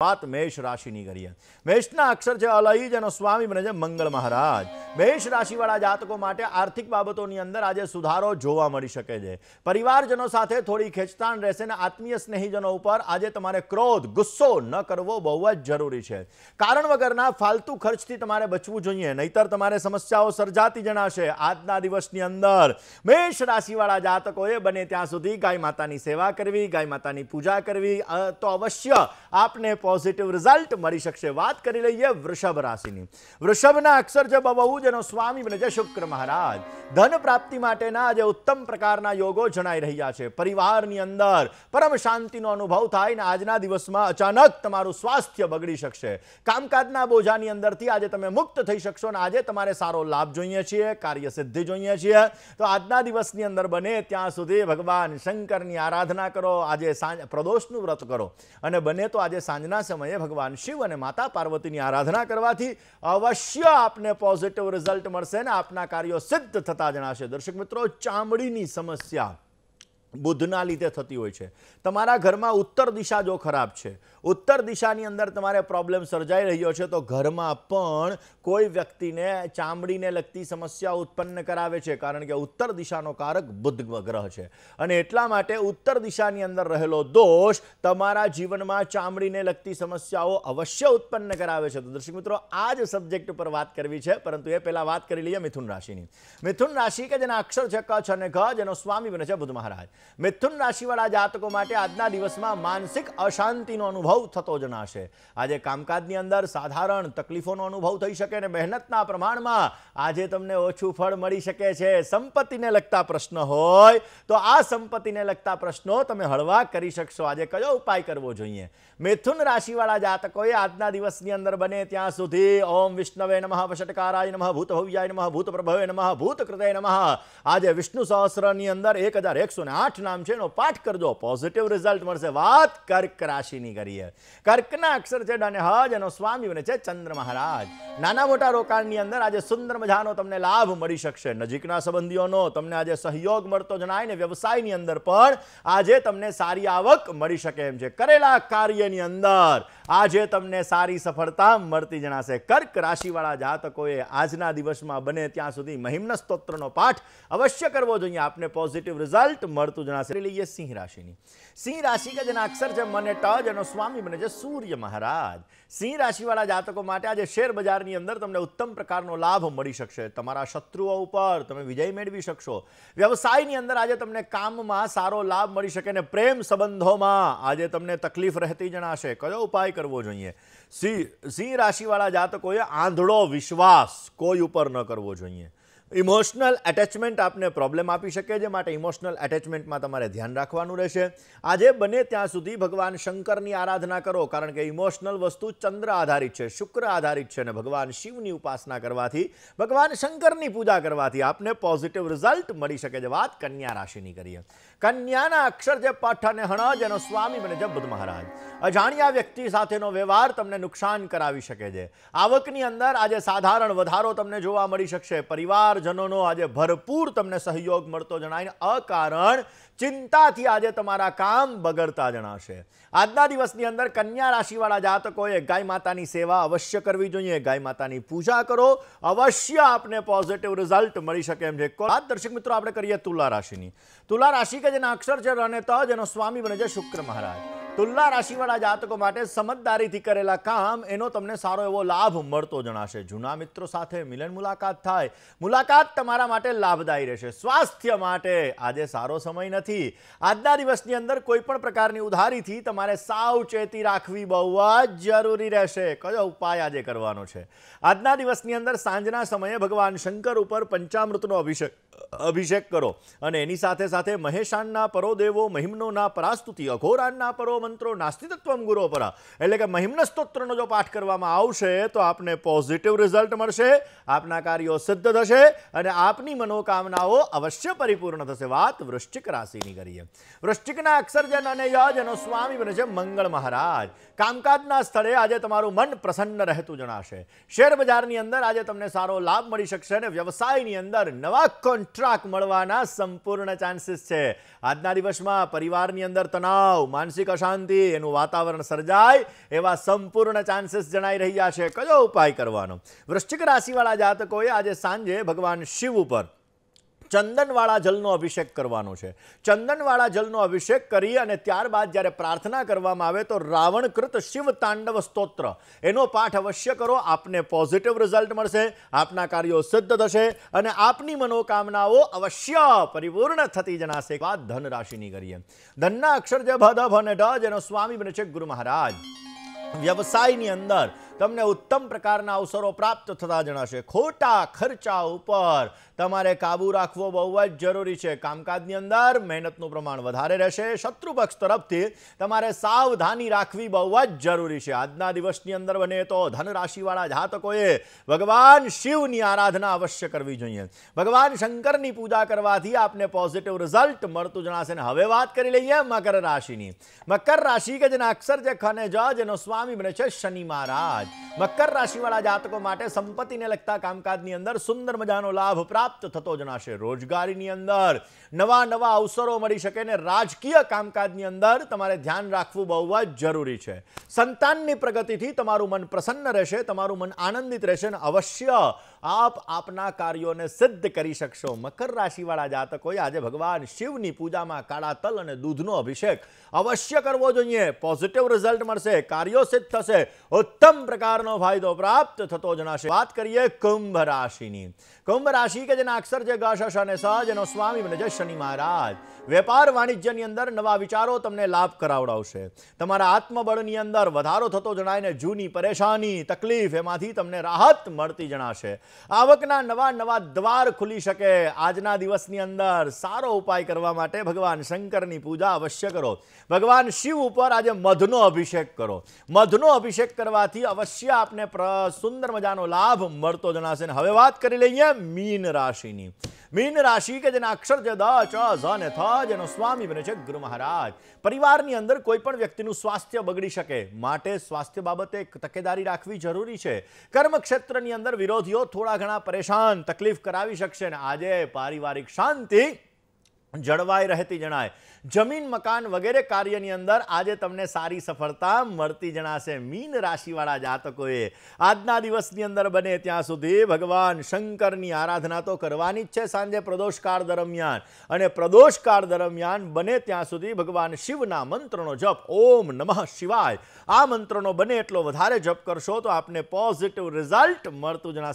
વાત મેષ રાશિની કરીએ. મેષના અક્ષર છે અલય જેનો સ્વામી બને છે મંગળ મહારાજ. મેષ રાશિવાળા જાતકો માટે આર્થિક બાબતોની અંદર આજે સુધારો જોવા મળી શકે છે. પરિવારજનો સાથે થોડી ખેંચતાણ રહેશે અને આત્મીય સ્નેહીજનો ઉપર આજે તમારે ક્રોધ, ગુસ્સો ન કરવો બહુ જ જરૂરી છે. કારણ વગરના ફાલતુ ખર્ચથી તમારે બચવું જોઈએ, નહીતર તમારે સમસ્યાઓ સર્જાતી જણાશે આજના દિવસની અંદર. મેષ રાશિવાળા જાતકોએ બને ત્યાં સુધી ગાય માતાની સેવા કરવી, ગાય માતાની પૂજા કરવી તો અવશ્ય આપને પોઝિટિવ રિઝલ્ટ મળી શકશે. વાત કરી લઈએ વૃષભ રાશિની. વૃષભના અક્ષર જે બહુ જેનો સ્વામી બને છે શુક્ર મહારાજ. ધન પ્રાપ્તિ માટેના આજે ઉત્તમ પ્રકારના યોગો જણાઈ રહ્યા છે. પરિવારની અંદર પરમ શાંતિનો અનુભવ થાય ને આજના દિવસમાં અચાનક તમારું સ્વાસ્થ્ય બગડી શકશે. કામકાજના બોજાની અંદરથી આજે તમે મુક્ત થઈ શકશો અને આજે તમારે સારો લાભ જોઈએ છીએ કાર્ય સિદ્ધિ જોઈએ છીએ. તો આજના દિવસની અંદર બને ત્યાં સુધી ભગવાન શંકરની આરાધના કરો, આજે સાંજ, પ્રદોષનું વ્રત કરો. અને બને તો આજે સાંજના સમયે ભગવાન શિવ અને માતા પાર્વતીની આરાધના કરવાથી અવશ્ય આપને પોઝિટિવ રિઝલ્ટ મળશે ને આપના કાર્યો સિદ્ધ થતા જણાશે. દર્શક મિત્રો, ચામડીની સમસ્યા. બુધના લીધે થતી હોય છે. તમારા ઘરમાં ઉત્તર દિશા જો ખરાબ છે, ઉત્તર દિશાની અંદર તમારે પ્રોબ્લેમ સર્જાઈ રહ્યો છે, તો ઘરમાં પણ કોઈ વ્યક્તિને ચામડીને લગતી સમસ્યા ઉત્પન્ન કરાવે છે, કારણ કે ઉત્તર દિશાનો કારક બુધ ગ્રહ છે. અને એટલા માટે ઉત્તર દિશાની અંદર રહેલો દોષ તમારા જીવનમાં ચામડીને લગતી સમસ્યાઓ અવશ્ય ઉત્પન્ન કરાવે છે. તો દર્શક મિત્રો, આ જ સબ્જેક્ટ ઉપર વાત કરવી છે, પરંતુ એ પહેલાં વાત કરી લઈએ મિથુન રાશિની. મિથુન રાશિ કે જેના અક્ષર છે કચ્છ અને ઘ, જેનો સ્વામી બને છે બુધ મહારાજ. મિથુન રાશિવાળા જાતકો માટે આજના દિવસમાં માનસિક અશાંતિનો અનુભવ થતો જણાશે. આજે કામકાજની અંદર સાધારણ તકલીફોનો અનુભવ થઈ શકે અને મહેનતના પ્રમાણમાં આજે તમને ઓછું ફળ મળી શકે છે. સંપત્તિને લગતા પ્રશ્ન હોય તો આ સંપત્તિને લગતા પ્રશ્નો તમે હળવા કરી શકશો. આજે કયો ઉપાય કરવો જોઈએ? મિથુન રાશિવાળા જાતકોએ આજના દિવસની અંદર બને ત્યાં સુધી ઓમ વિષ્ણવે નમઃ, વષટકારાય નમઃ ભૂતભવ્યાય નમઃ, ભૂતપ્રભવે નમઃ, ભૂતકૃતય નમઃ. આજે વિષ્ણુ સહસ્રની અંદર એક હજાર એકસો ને આઠ નામ છે એનો પાઠ કરજો. પોઝિટિવ રિઝલ્ટ મળશે. વાત કર્ક રાશિની કરીએ. કર્કના અક્ષર છે અને હજ, એનો સ્વામી બને છે ચંદ્ર મહારાજ. નાના મોટા રોકાણની અંદર આજે સુંદર મજાનો તમને લાભ મળી શકશે. નજીકના સંબંધીઓનો તમને આજે સહયોગ મળતો જણાય ને વ્યવસાયની અંદર પણ આજે તમને સારી આવક મળી શકે એમ છે. કરેલા કાર્યની અંદર આજે તમને સારી સફળતા મળતી જણાશે. કર્ક રાશિવાળા જાતકોએ આજના દિવસમાં બને ત્યાં સુધી મહિમ્ન સ્તોત્રનો પાઠ અવશ્ય કરવો જોઈએ. આપને પોઝિટિવ રિઝલ્ટ મળતું જણાશે. લઈ લઈએ સિંહ રાશિની. સિંહ રાશિ કે જેના અક્ષર છે મને ટજ એનો સ્વામી બને છે સૂર્ય મહારાજ. સિંહ રાશિવાળા જાતકો માટે આજે શેર બજારની અંદર તમને ઉત્તમ પ્રકારનો લાભ મળી શકશે. તમારા શત્રુઓ ઉપર તમે વિજય મેળવી શકશો. વ્યવસાયની અંદર આજે તમને કામમાં સારો લાભ મળી શકે અને પ્રેમ સંબંધોમાં આજે તમને તકલીફ રહેતી જણાશે. કયો ઉપાય કરવો જોઈએ? સિંહ સિંહ રાશિવાળા જાતકોએ આંધળો વિશ્વાસ કોઈ ઉપર ન કરવો જોઈએ. ઇમોશનલ એટેચમેન્ટ આપને પ્રોબ્લેમ આપી શકે છે, માટે ઇમોશનલ એટેચમેન્ટમાં તમારે ધ્યાન રાખવાનું રહેશે. આજે બને ત્યાં સુધી ભગવાન શંકરની આરાધના કરો, કારણ કે ઇમોશનલ વસ્તુ ચંદ્ર આધારિત છે, શુક્ર આધારિત છે, અને ભગવાન શિવની ઉપાસના કરવાથી, ભગવાન શંકરની પૂજા કરવાથી આપને પોઝિટિવ રિઝલ્ટ મળી શકે છે. વાત કન્યા રાશિની કરીએ. કન્યાના અક્ષર જે પઠ અને હણજ એનો સ્વામી બને છે મહારાજ. અજાણ્યા વ્યક્તિ સાથેનો વ્યવહાર તમને નુકસાન કરાવી શકે છે. આવકની અંદર આજે સાધારણ વધારો તમને જોવા મળી શકશે. પરિવારજનોનો આજે ભરપૂર તમને સહયોગ મળતો જણાય અકારણ ચિંતાથી આજે તમારા કામ બગડતા જણાશે. આજના દિવસની અંદર કન્યા રાશિવાળા જાતકોએ ગાય માતાની સેવા અવશ્ય કરવી જોઈએ. ગાય માતાની પૂજા કરો. અવશ્ય આપને પોઝિટિવ રિઝલ્ટ મળી શકે એમ છે દર્શક મિત્રો, આપણે કરીએ તુલા રાશિની. તુલા રાશિ કે જેના અક્ષર છે અને ત જેનો સ્વામી બને છે શુક્ર મહારાજ. તુલા રાશિવાળા જાતકો માટે સમજદારીથી કરેલા કામ, એનો તમને સારો એવો લાભ મળતો જણાશે. જૂના મિત્રો સાથે મિલન મુલાકાત થાય. મુલાકાત તમારા માટે લાભદાયી રહેશે. સ્વાસ્થ્ય માટે આજે સારો સમય નથી. આજના દિવસની અંદર કોઈ પણ પ્રકારની ઉધારીથી તમારે સાવચેતી રાખવી બહુ જ જરૂરી રહેશે. કયો ઉપાય આજે કરવાનો છે? આજના દિવસની અંદર સાંજના સમયે ભગવાન શંકર ઉપર પંચામૃતનો અભિષેક અભિષેક કરો. અને એની સાથે સાથે મહેશાનના પરો દેવો મહિમ્નોના પરાસ્તુતિ, અઘોરાનના પરો મંત્રો નાસ્તિતત્વમ ગુરો પરા. એટલે કે મહિમ્ન સ્તોત્રનો જો પાઠ કરવામાં આવશે, તો આપને પોઝિટિવ રિઝલ્ટ મળશે, આપના કાર્યો સિદ્ધ થશે, અને આપની મનોકામનાઓ અવશ્ય પરિપૂર્ણ થશે. વાત વૃશ્ચિક રાશિની કરીએ. વૃશ્ચિકના અક્ષરજન અને યજ એનો સ્વામી બને છે મંગળ મહારાજ. કામકાજના સ્થળે આજે તમારું મન પ્રસન્ન રહેતું જણાશે. શેર બજારની અંદર આજે તમને સારો લાભ મળી શકશે અને વ્યવસાયની અંદર નવા કોન્ટ્રાક્ટ મળવાના સંપૂર્ણ ચાન્સીસ છે. આજના દિવસમાં પરિવારની અંદર તણાવ, માનસિક અશાંતિ, એનું વાતાવરણ સર્જાય એવા સંપૂર્ણ ચાન્સીસ જણાઈ રહ્યા છે. કયો ઉપાય કરવાનો? વૃશ્ચિક રાશિવાળા જાતકોએ આજે સાંજે ભગવાન શિવ ઉપર ચંદનવાળા જલનો અભિષેક કરવાનો છે. ચંદનવાળા જલનો અભિષેક કરી અને ત્યારબાદ જ્યારે પ્રાર્થના કરવામાં આવે તો રાવણકૃત શિવ તાંડવ સ્તોત્ર. એનો પાઠ અવશ્ય કરો, આપને પોઝિટિવ રિઝલ્ટ મળશે, આપના કાર્યો સિદ્ધ થશે અને આપની મનોકામનાઓ અવશ્ય પરિપૂર્ણ થતી જણાશે. વાત ધન રાશિની કરીએ. ધનના અક્ષર જે ભ ધ ભ અને ઢ જેનો સ્વામી બને છે ગુરુ મહારાજ. વ્યવસાયની અંદર તમને ઉત્તમ પ્રકારના અવસરો પ્રાપ્ત થતા જણાશે. ખોટા ખર્ચા ઉપર તમારે કાબુ રાખવો બહુ જ જરૂરી છે. કામકાજની અંદર મહેનતનું પ્રમાણ વધારે રહેશે. શત્રુપક્ષ તરફથી તમારે સાવધાની રાખવી બહુ જ જરૂરી છે. આજના દિવસની અંદર બને તો ધન રાશિવાળા જાતકોએ ભગવાન શિવની આરાધના અવશ્ય કરવી જોઈએ. ભગવાન શંકરની પૂજા કરવાથી આપને પોઝિટિવ રિઝલ્ટ મળતું જણાશે ને હવે વાત કરી લઈએ મકર રાશિની. મકર રાશિ કે જેના અક્ષર જે ખને જ, જેનો સ્વામી બને છે શનિ મહારાજ. મકર રાશિવાળા જાતકો માટે સંપત્તિને લગતા કામકાજની અંદર સુંદર મજાનો લાભ પ્રાપ્ત થતો જણાશે. રોજગારીની અંદર નવા નવા અવસરો મળી શકે ને રાજકીય કામકાજની અંદર તમારે ધ્યાન રાખવું બહુ જ જરૂરી છે. સંતાનની પ્રગતિથી તમારું મન પ્રસન્ન રહેશે, તમારું મન આનંદિત રહેશે અને અવશ્ય આપ આપના કાર્યોને સિદ્ધ કરી શકશો. મકર રાશિવાળા જાતકોએ આજે ભગવાન શિવની પૂજામાં કાળા તલ અને દૂધનો અભિષેક અવશ્ય કરવો જોઈએ. પોઝિટિવ રિઝલ્ટ મળશે, કાર્યો સિદ્ધ થશે. ઉત્તમ પ્રકારનો ફાયદો પ્રાપ્ત થતો જણાશે વાત કરીએ કુંભ રાશિની. કુંભ રાશિ કે જેના અક્ષર છે ગ શ શ અને સ, જેનો સ્વામી બને છે શનિ મહારાજ. વેપાર વાણિજ્યની અંદર નવા વિચારો તમને લાભ કરાવડાવશે. તમારા આત્મબળની અંદર વધારો થતો જણાય ને જૂની પરેશાની, તકલીફ, એમાંથી તમને રાહત મળતી જણાશે. આવકના નવા નવા દ્વાર ખુલી શકે આજના દિવસની અંદર સારો ઉપાય કરવા માટે ભગવાન શંકરની પૂજા અવશ્ય કરો. ભગવાન શિવ ઉપર આજે મધનો અભિષેક કરો. મધનો અભિષેક કરવાથી અવશ્ય આપને સુંદર મજાનો લાભ મળતો જણાશે. હવે વાત કરી લઈએ મીન રાશિની. મીન રાશિ કે જેના અક્ષર છે દ ચ ઝ અને થ જેનો સ્વામી બને છે ગુરુ મહારાજ. પરિવારની અંદર કોઈ પણ વ્યક્તિનું સ્વાસ્થ્ય બગડી શકે. માટે સ્વાસ્થ્ય બાબતે તકેદારી રાખવી જરૂરી છે. કર્મક્ષેત્રની અંદર વિરોધીઓ થોડા ઘણા પરેશાન, તકલીફ કરાવી શકશે ને આજે પારિવારિક શાંતિ જળવાઈ રહેતી જણાય. જમીન, મકાન વગેરે કાર્યની અંદર આજે તમને સારી સફળતા મળતી જણાશે. મીન રાશિવાળા જાતકોએ આજના દિવસની અંદર બને ત્યાં સુધી ભગવાન શંકરની આરાધના તો કરવાની જ છે સાંજે પ્રદોષકાળ દરમિયાન. અને પ્રદોષકાળ દરમિયાન બને ત્યાં સુધી ભગવાન શિવના મંત્રનો જપ. ઓમ નમઃ શિવાય. આ મંત્રનો બને એટલો વધારે જપ કરશો તો આપને પોઝિટિવ રિઝલ્ટ મળતું જણાશે.